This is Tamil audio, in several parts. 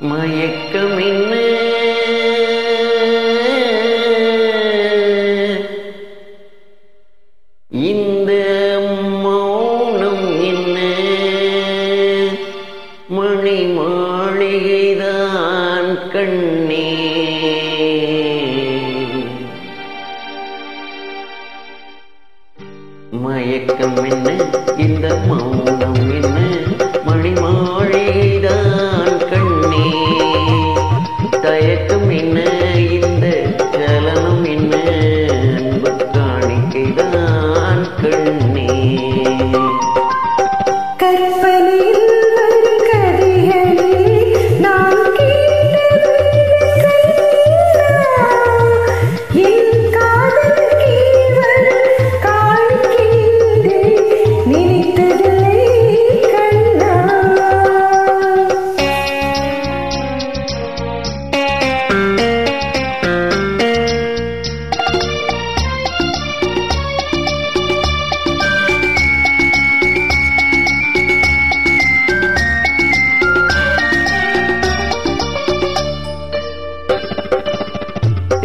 மயக்கம் irmão.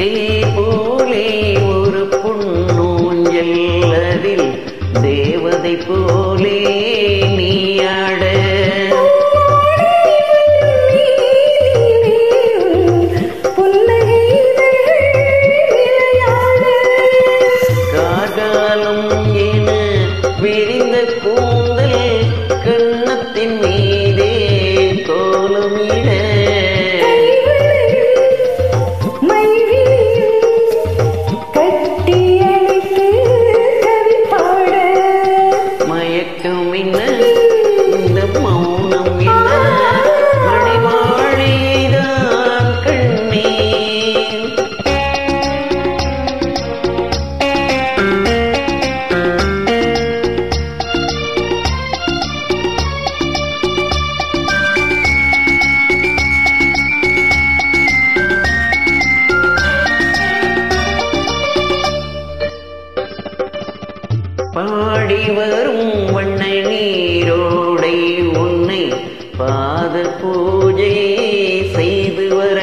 தேபோலே ஒரு பொன்னூஞ்சல் அதில் தேவதை போலே நீயாட ஆட. என விரிந்த கூ பாடி வரும் வண்ண நீரோடை உன்னை பாத பூஜை செய்து வர.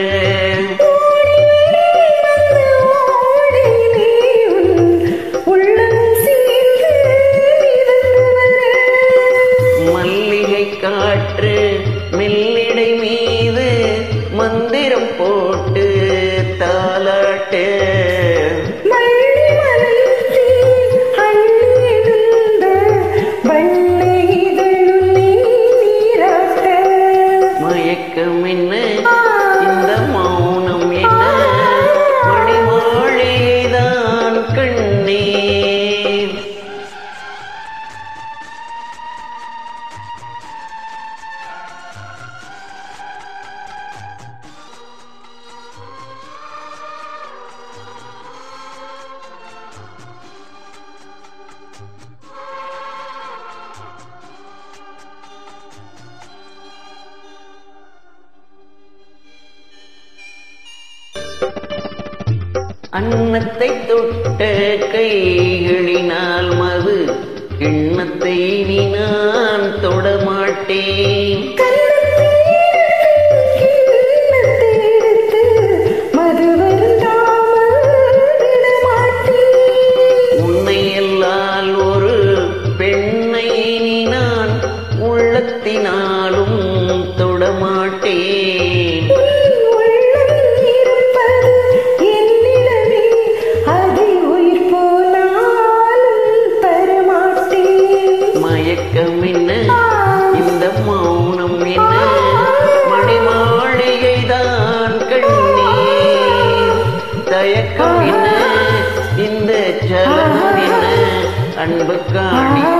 மல்லிகை காற்று மெல்லிடை மயக்கம் அன்னத்தை தொட்ட கைகளினால் மது எண்ணத்தை நீ நான் தொடமாட்டேன் அன்பு காணிக்கை